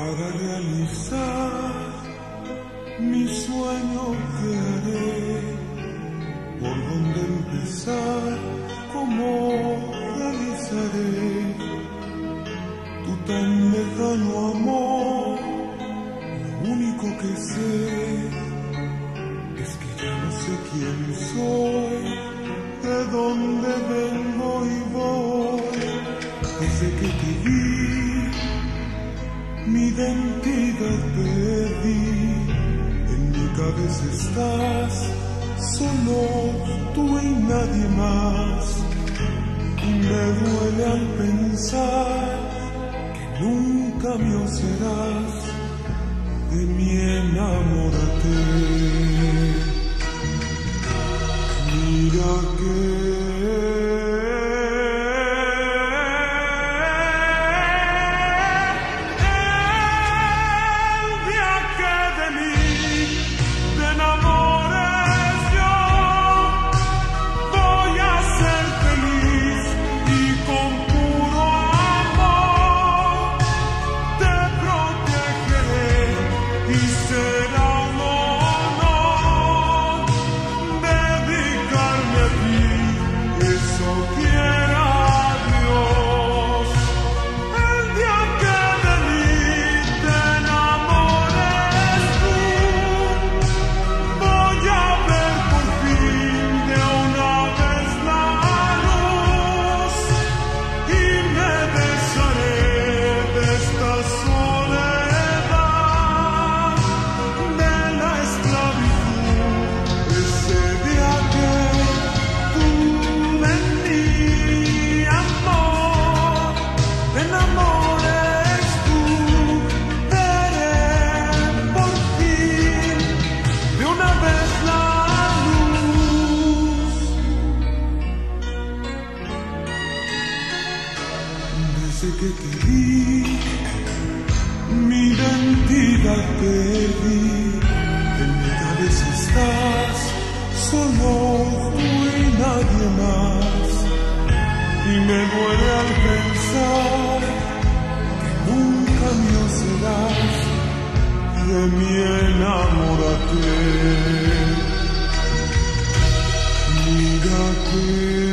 para realizar mi sueño que haré. ¿Por dónde empezar? ¿Cómo realizaré tu tan lejano amor? Lo único que sé es que ya no sé quién soy, de dónde vengo cabeza estás, solo tú y nadie más, y me duele al pensar que nunca mío serás, de mi enamórate. Que te vi, mi identidad perdí. En mi cabeza estás, solo tú y nadie más. Y me duele al pensar que nunca mío serás. De mi enamórate. Mira que